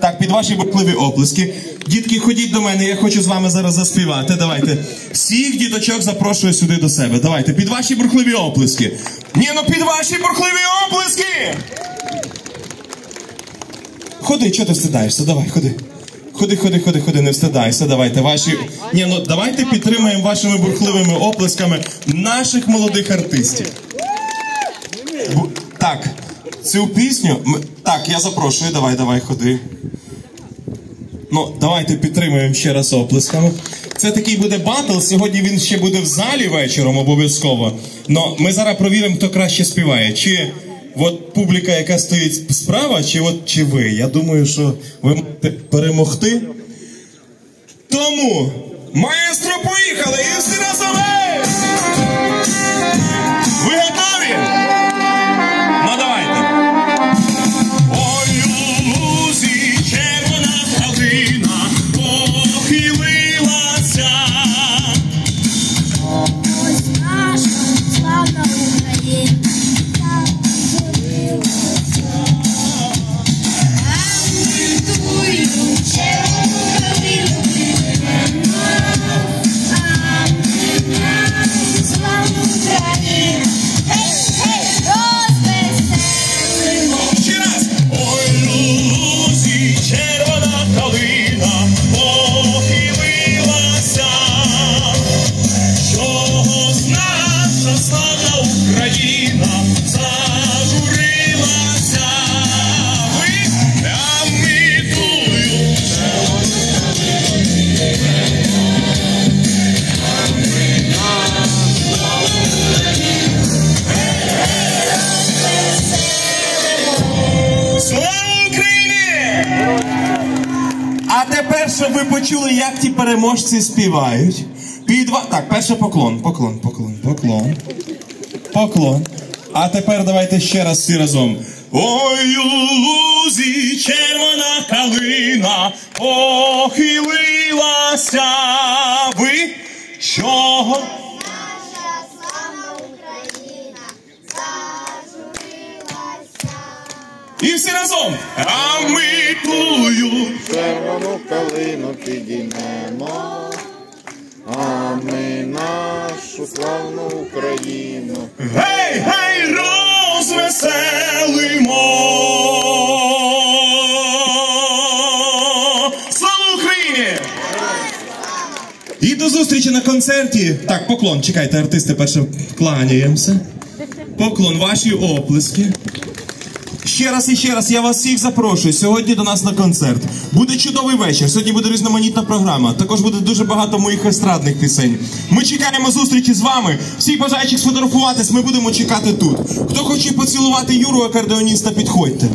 Так, під ваші бурхливі оплески. Дітки, ходіть до мене, я хочу з вами зараз заспівати. Давайте. Всіх діточок запрошую сюди до себе. Давайте, під ваші бурхливі оплески. Ні, ну під ваші бурхливі оплески! Ходи, чого ти встидаєшся? Давай, ходи. Ходи, ходи, ходи, ходи, не встидайся. Давайте ваші. Ні, ну давайте підтримаємо вашими бурхливими оплесками наших молодих артистів. Бу- Так, цю пісню. Так, я запрошую, давай, давай, ходи. Ну, давайте підтримуємо ще раз оплесками. Це такий буде батл. Сьогодні він ще буде в залі вечором обов'язково. Но ми зараз провіримо, хто краще співає. Чи от публіка, яка стоїть справа, чи от чи ви. Я думаю, що ви можете перемогти. Тому маестро поїхали щоб ви почули, як ті переможці співають. Під ва- Так, перше поклон, поклон, поклон, поклон. Поклон. А тепер давайте ще раз всі разом. Ой, у лузі червона калина похилилася. Ви чого? Наша славна Україна зажурилася. І всі разом. А ми тую. Червону калину підіймемо, а ми нашу славну Україну. Гей, гей, розвеселимо! Слава Україні! І до зустрічі на концерті. Так, поклон, чекайте, артисти перше кланяємося. Поклон, ваші оплески. Ще раз і ще раз я вас всіх запрошую сьогодні до нас на концерт. Буде чудовий вечір. Сьогодні буде різноманітна програма. Також буде дуже багато моїх естрадних пісень. Ми чекаємо зустрічі з вами. Всіх бажаючих сфотографуватись, ми будемо чекати тут. Хто хоче поцілувати Юру акордеоніста, підходьте.